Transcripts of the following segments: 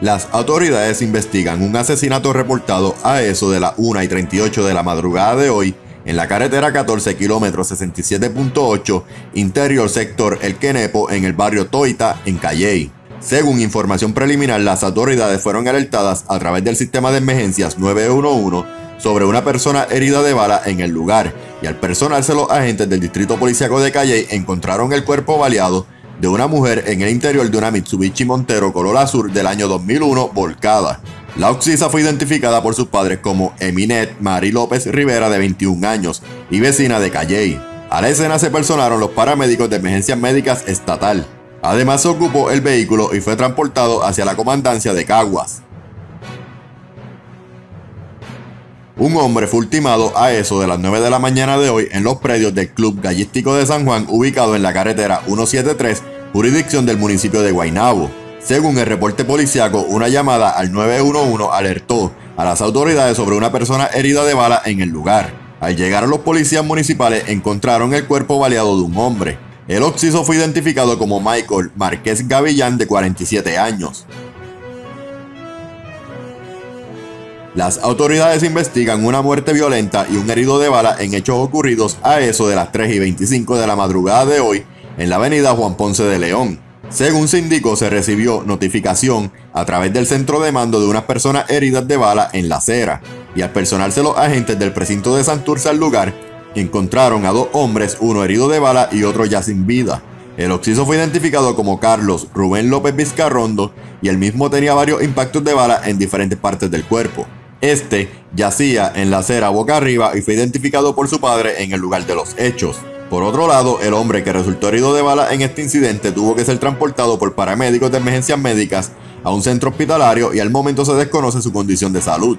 Las autoridades investigan un asesinato reportado a eso de las 1 y 38 de la madrugada de hoy en la carretera 14 kilómetros 67.8 interior sector El Quenepo en el barrio Toita en Calley. Según información preliminar, las autoridades fueron alertadas a través del sistema de emergencias 911 sobre una persona herida de bala en el lugar y al personarse los agentes del distrito policíaco de Calley encontraron el cuerpo baleado de una mujer en el interior de una Mitsubishi Montero color azul del año 2001 volcada. La oxisa fue identificada por sus padres como Eminet Mari López Rivera de 21 años y vecina de Calley. A la escena se personaron los paramédicos de emergencias médicas estatal. Además se ocupó el vehículo y fue transportado hacia la comandancia de Caguas. Un hombre fue ultimado a eso de las 9 de la mañana de hoy en los predios del Club Gallístico de San Juan, ubicado en la carretera 173, jurisdicción del municipio de Guaynabo. Según el reporte policiaco, una llamada al 911 alertó a las autoridades sobre una persona herida de bala en el lugar. Al llegar los policías municipales encontraron el cuerpo baleado de un hombre. El occiso fue identificado como Michael Márquez Gavillán de 47 años. Las autoridades investigan una muerte violenta y un herido de bala en hechos ocurridos a eso de las 3 y 25 de la madrugada de hoy en la avenida Juan Ponce de León. Según se indicó, se recibió notificación a través del centro de mando de unas personas heridas de bala en la acera, y al personarse los agentes del precinto de Santurce al lugar, encontraron a dos hombres, uno herido de bala y otro ya sin vida. El occiso fue identificado como Carlos Rubén López Vizcarrondo y el mismo tenía varios impactos de bala en diferentes partes del cuerpo. Este yacía en la acera boca arriba y fue identificado por su padre en el lugar de los hechos. Por otro lado, el hombre que resultó herido de bala en este incidente tuvo que ser transportado por paramédicos de emergencias médicas a un centro hospitalario y al momento se desconoce su condición de salud.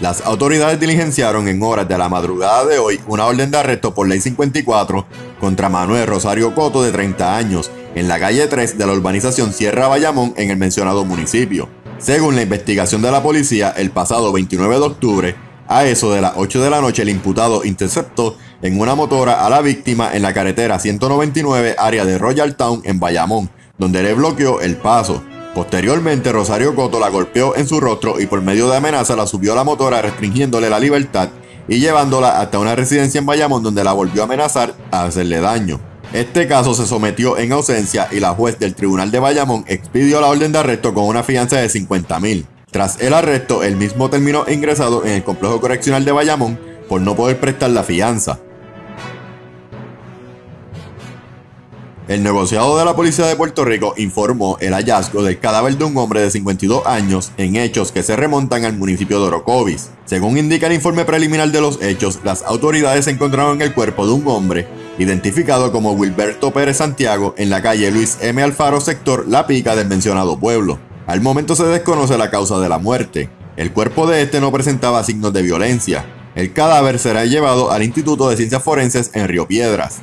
Las autoridades diligenciaron en horas de la madrugada de hoy una orden de arresto por ley 54 contra Manuel Rosario Coto de 30 años en la calle 3 de la urbanización Sierra Bayamón en el mencionado municipio. Según la investigación de la policía, el pasado 29 de octubre, a eso de las 8 de la noche, el imputado interceptó en una motora a la víctima en la carretera 199 área de Royal Town en Bayamón, donde le bloqueó el paso. Posteriormente, Rosario Coto la golpeó en su rostro y por medio de amenaza la subió a la motora restringiéndole la libertad y llevándola hasta una residencia en Bayamón donde la volvió a amenazar a hacerle daño. Este caso se sometió en ausencia y la juez del Tribunal de Bayamón expidió la orden de arresto con una fianza de 50 mil. Tras el arresto, el mismo terminó ingresado en el complejo correccional de Bayamón por no poder prestar la fianza. El negociado de la Policía de Puerto Rico informó el hallazgo del cadáver de un hombre de 52 años en hechos que se remontan al municipio de Orocovis. Según indica el informe preliminar de los hechos, las autoridades encontraron el cuerpo de un hombre identificado como Wilberto Pérez Santiago en la calle Luis M. Alfaro, sector La Pica del mencionado pueblo. Al momento se desconoce la causa de la muerte. El cuerpo de este no presentaba signos de violencia. El cadáver será llevado al Instituto de Ciencias Forenses en Río Piedras.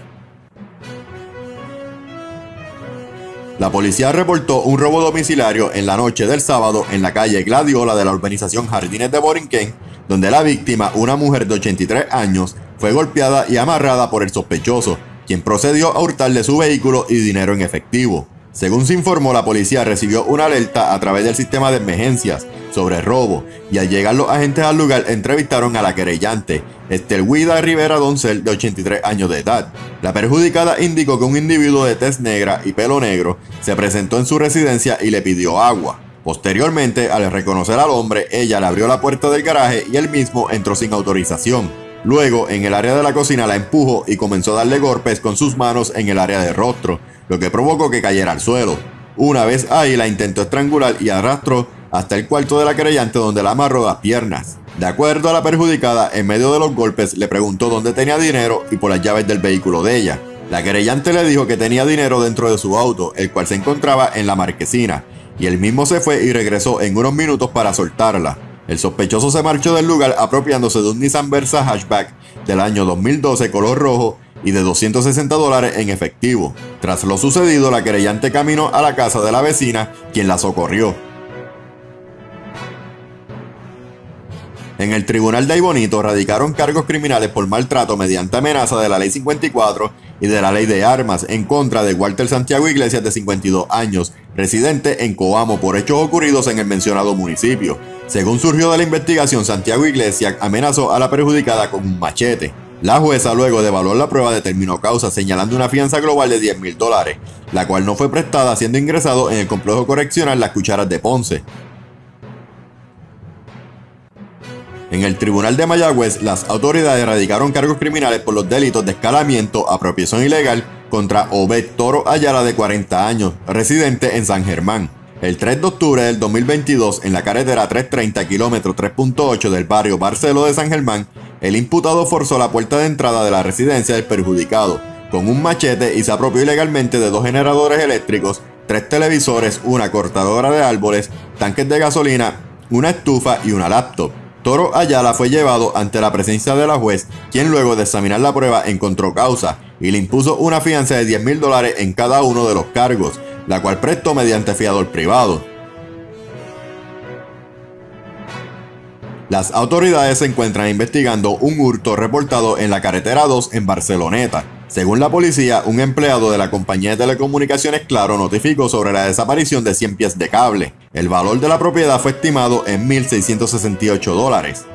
La policía reportó un robo domiciliario en la noche del sábado en la calle Gladiola de la urbanización Jardines de Borinquen, donde la víctima, una mujer de 83 años, fue golpeada y amarrada por el sospechoso, quien procedió a hurtarle su vehículo y dinero en efectivo. Según se informó, la policía recibió una alerta a través del sistema de emergencias sobre robo y al llegar los agentes al lugar entrevistaron a la querellante, Estelhuida Rivera Doncel, de 83 años de edad. La perjudicada indicó que un individuo de tez negra y pelo negro se presentó en su residencia y le pidió agua. Posteriormente, al reconocer al hombre, ella le abrió la puerta del garaje y él mismo entró sin autorización. Luego, en el área de la cocina la empujó y comenzó a darle golpes con sus manos en el área de rostro lo que provocó que cayera al suelo. Una vez ahí la intentó estrangular y arrastró hasta el cuarto de la creyente donde la amarró las piernas. De acuerdo a la perjudicada, en medio de los golpes le preguntó dónde tenía dinero y por las llaves del vehículo de ella. La querellante le dijo que tenía dinero dentro de su auto, el cual se encontraba en la marquesina, y él mismo se fue y regresó en unos minutos para soltarla. El sospechoso se marchó del lugar apropiándose de un Nissan Versa hatchback del año 2012 color rojo y de 260 dólares en efectivo. Tras lo sucedido, la querellante caminó a la casa de la vecina, quien la socorrió. En el tribunal de Aybonito radicaron cargos criminales por maltrato mediante amenaza de la ley 54 y de la ley de armas en contra de Walter Santiago Iglesias de 52 años, residente en Coamo por hechos ocurridos en el mencionado municipio. Según surgió de la investigación, Santiago Iglesias amenazó a la perjudicada con un machete. La jueza luego de evaluar la prueba determinó causa señalando una fianza global de 10 mil dólares, la cual no fue prestada siendo ingresado en el complejo correccional Las Cucharas de Ponce. En el Tribunal de Mayagüez, las autoridades radicaron cargos criminales por los delitos de escalamiento, apropiación ilegal contra Obed Toro Ayala de 40 años, residente en San Germán. El 3 de octubre del 2022, en la carretera 330 km 3.8 del barrio Barcelo de San Germán, el imputado forzó la puerta de entrada de la residencia del perjudicado con un machete y se apropió ilegalmente de dos generadores eléctricos, tres televisores, una cortadora de árboles, tanques de gasolina, una estufa y una laptop. Toro Ayala fue llevado ante la presencia de la juez, quien luego de examinar la prueba encontró causa y le impuso una fianza de 10 mil dólares en cada uno de los cargos, la cual prestó mediante fiador privado. Las autoridades se encuentran investigando un hurto reportado en la carretera 2 en Barceloneta. Según la policía, un empleado de la compañía de telecomunicaciones Claro notificó sobre la desaparición de 100 pies de cable. El valor de la propiedad fue estimado en 1.668 dólares.